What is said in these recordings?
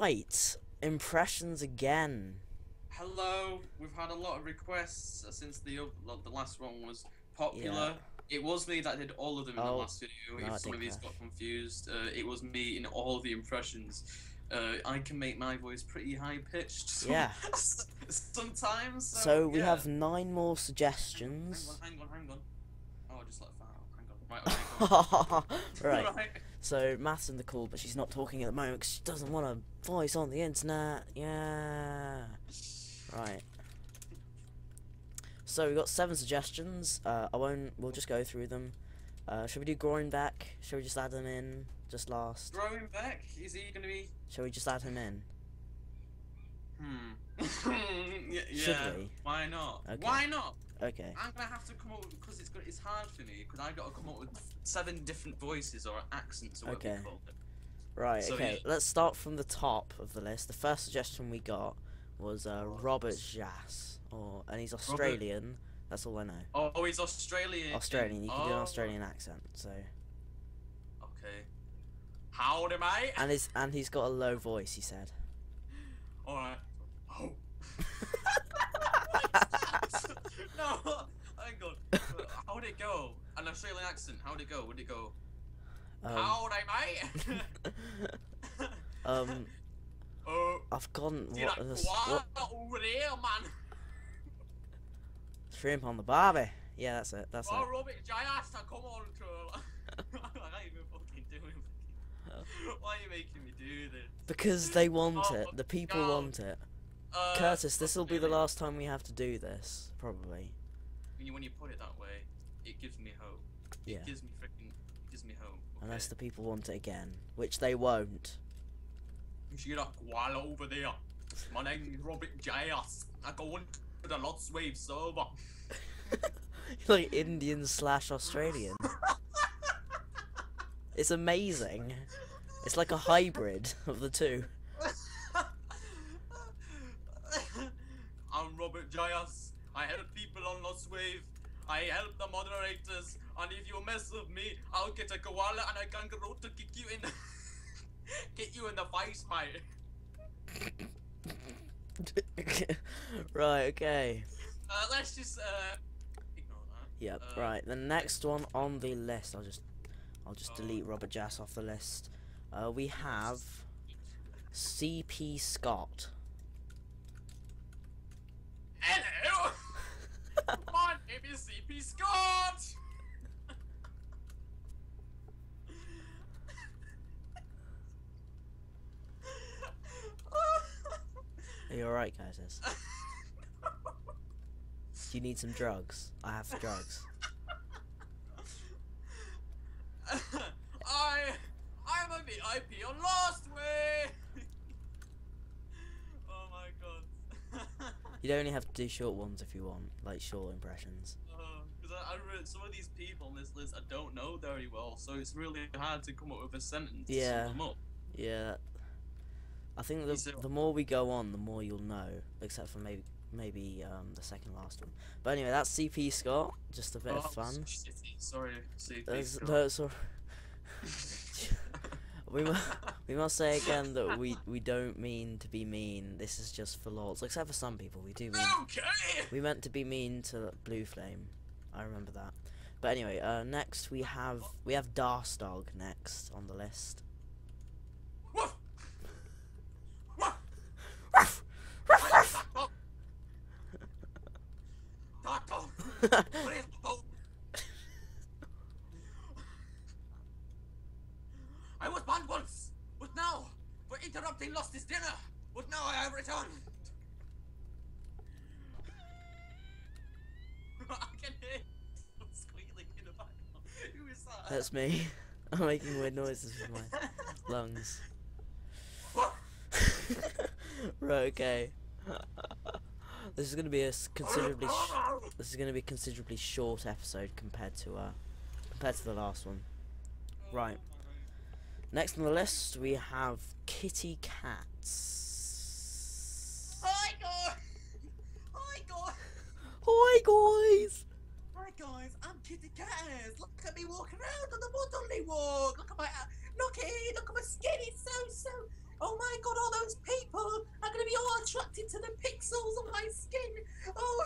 Right, impressions again. Hello, we've had a lot of requests since the the last one was popular. It was me that did all of them in the Oh, last video. no, if some of these got confused, uh, it was me in all the impressions. Uh, I can make my voice pretty high pitched. Yeah. Sometimes. So, So we yeah. have nine more Hang on, suggestions. hang on, hang on. Oh, I just let that out. Hang on. Right. Okay. on. right. So Matt's in the call, but she's not talking at the moment 'cause she doesn't want a voice on the internet. Yeah. Right. So we've got seven suggestions. Uh, I won't. We'll just go through them. Uh, should we do groin back? Should we just add him in just last? Growing back, is he gonna be? Shall we just add him in? Hmm. yeah, Should yeah. we? Why not? Okay. Why not? Okay. I'm gonna have to come up because it's. It's hard for me because I got to come up with seven different voices or accents or Okay. you call it. Right. So, okay. yeah. Let's start from the top of the list. The first suggestion we got was uh, Robert Jas, or and he's Australian. That's all I know. Oh, oh, he's Australian. Australian. You can do an Oh, Australian accent. So. Okay. Howdy, mate. And his and he's got a low voice. He said. All right. Oh. no. Hang on. How would it go? An Australian accent. How'd it go? Would it go? Um, Howdy, mate. um, Oh. I've gone. What, this, what over there, man? Shrimp on the barbie. Yeah, that's it. That's Oh, it. Robert Jayasta, come on, troll. I can't even fucking do it. Why are you making me do this? Because they want Oh, it. The people God. want it. Uh, Curtis, this will be the last time we have to do this, probably. When you, when you put it that way, it gives me hope. It Yeah. gives me freaking. Gives me hope. Okay? Unless the people want it again, which they won't. You see that koala over there? My name is Robert J.S. I go on to the Lost Wave server. like Indian slash Australian. It's amazing. It's like a hybrid of the two. I'm Robert J.S. I help people on Lost Wave. I help the moderators. And if you mess with me, I'll get a koala and a kangaroo to kick you in the Get you in the face, mate. right, okay. Uh, let's just uh ignore that. Yep, Uh, right. The next one on the list, I'll just I'll just Oh. delete Robert Jass off the list. Uh, we have CP Scott. Hello! My name is CP Scott! You alright, guys? Do you need some drugs? I have drugs. I I'm a VIP on Way. oh my god. You'd only have to do short ones if you want, like short impressions. Um, because I, I read some of these people on this list I don't know very well, so it's really hard to come up with a sentence to sum them up. Yeah. I think the the more we go on, the more you'll know, except for maybe maybe um, the second last one. But anyway, that's CP Scott. Just a bit Oh, of fun. shitty. Sorry, CP That's, Scott. that's all- we mu- we must say again that we we don't mean to be mean. This is just for lols. Except for some people, we do mean. Okay. We meant to be mean to Blue Flame. I remember that. But anyway, uh, next we have we have Darstog next on the list. I was banned once, but now, for interrupting Lost's dinner, but now I have returned. I can hear squealing in the background. Who is that? That's me. I'm making weird noises with my lungs. right, okay. This is gonna be a considerably sh- this is gonna be a considerably short episode compared to uh compared to the last one. Right. Next on the list we have Kitty Cats. Hi guys! Hi guys! Hi guys. Hi guys, I'm Kitty Catters. Look at me walking around on the Woodley walk. Look at my, uh, look at look at my skin. It's so so. Oh my god, all those pixels on my skin. Oh.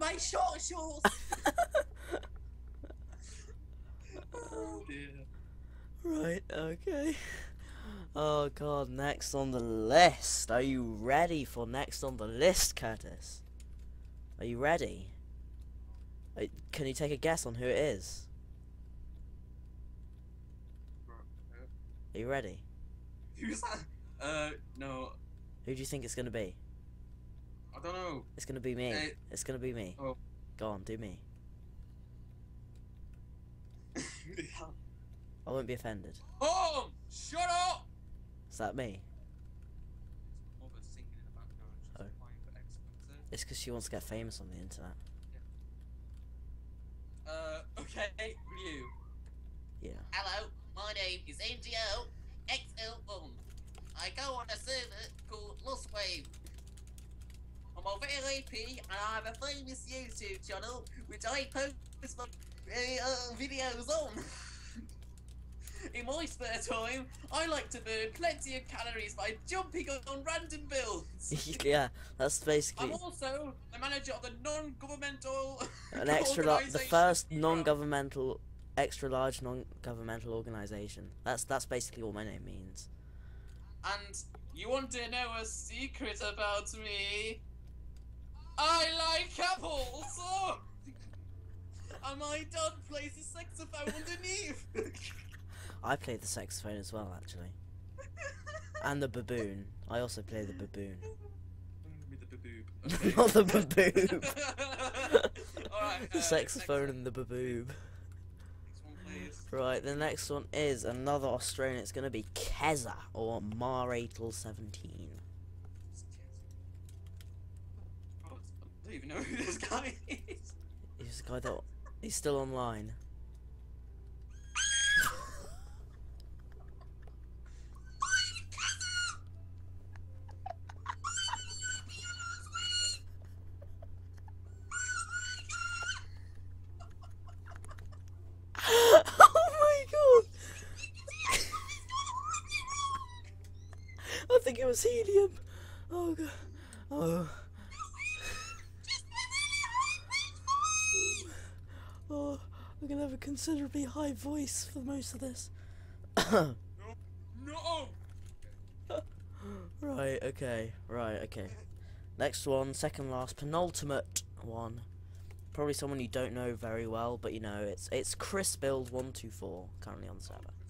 my short shorts. oh dear. right, okay. Oh god, next on the list. Are you ready for next on the list, Curtis? Are you ready? Can you take a guess on who it is? Are you ready? Who's that? Uh, no, Who do you think it's gonna be? I don't know. It's gonna be me. Uh, It's gonna be me. oh. Go on, do me. Hell? I won't be offended. Oh, shut up! Is that me? More of a singing in the background, she's Oh. applying for expensive. It's because she wants to get famous on the internet. Uh, okay, you. Yeah. Hello, my name is NGO XL1. I go on a server called Lost Wave. I'm a VLAP and I have a famous YouTube channel which I post my uh, videos on. In my spare time, I like to burn plenty of calories by jumping on random builds. yeah, that's basically I'm also the manager of the non-governmental an extra the first non-governmental extra large non-governmental organization. That's that's basically all my name means. And you want to know a secret about me? I like apples! Oh! and my dad plays the saxophone underneath! I play the saxophone as well, actually, and the baboon. I also play the baboon. The baboob. Not the baboon. Alright, the uh, saxophone next- and the baboob. next one, please. Right, the next one is another Australian. It's gonna be Keza or seventeen. Oh, I don't even know who this guy is. He's the guy that he's still online. oh my god! I think it was helium. Oh god. Oh. Oh, I'm gonna have a considerably high voice for most of this. No! right, okay, right, okay. Next one, second last, penultimate one. Probably someone you don't know very well, but you know, it's it's Chris Build one two four currently on the server.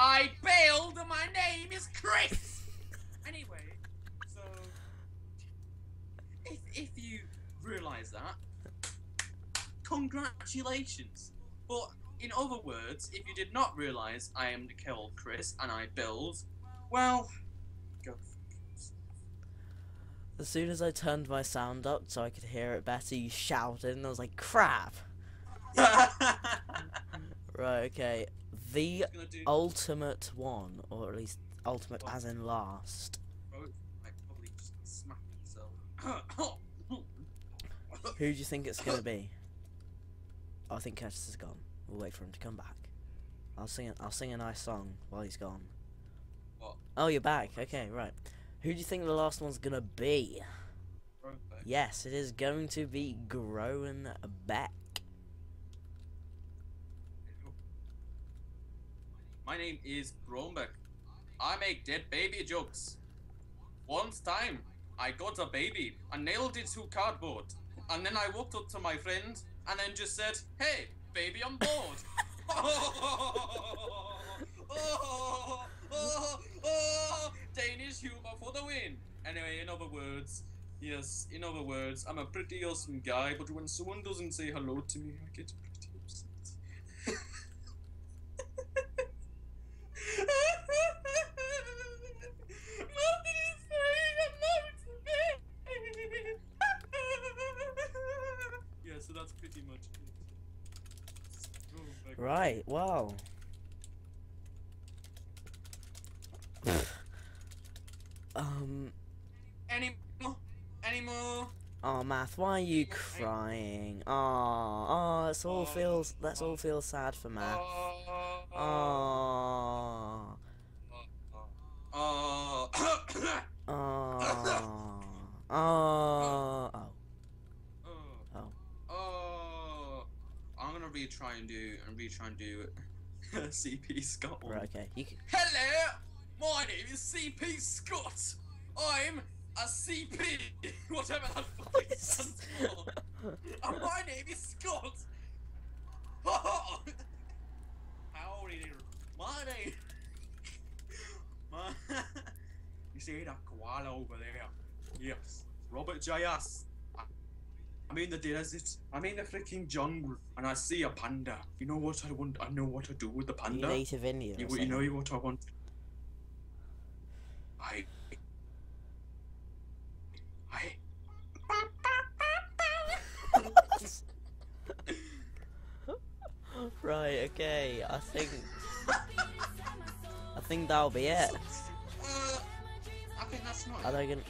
I bailed. And my name is Chris. anyway, so if if you realise that, congratulations. But in other words, if you did not realise I am the Kill Chris and I build, well, go. As soon as I turned my sound up so I could hear it better, you shouted, and I was like, "Crap!" Right, okay. The ultimate one, or at least ultimate as in last. both. I probably just smack myself. Who do you think it's gonna be? I think Curtis is gone. We'll wait for him to come back. I'll sing. A, I'll sing a nice song while he's gone. What? Oh, you're back. Okay, right. Who do you think the last one's gonna be? Yes, it is going to be Grown Beck. My name is Brombeck. I make dead baby jokes. Once time, I got a baby and nailed it to cardboard. And then I walked up to my friend and then just said, Hey, baby, I'm bored. oh, oh, oh, Danish humor for the win. Anyway, in other words, yes, in other words, I'm a pretty awesome guy, but when someone doesn't say hello to me, I get Right. Wow. um. Any more? Any No. Oh, Math, why are you crying? Oh, oh, that's all feels. That's all feels sad for Math. Oh. Oh, Oh. oh, oh, oh. Oh. Oh. Retry and do and retry and do CP Scott. Right, okay. You can, Hello, my name is CP Scott. I'm a CP, whatever that fucking stands for. And my name is Scott. Howdy there. My name. My. you see that koala over there? Yes, Robert J.S. I'm in the desert. I'm in the freaking jungle, and I see a panda. You know what I want? I know what to do with the are you panda. native Indian. You, you know what I want? I. I. Right, okay. I think. I think that'll be it. Uh, I think that's not. Are they gonna?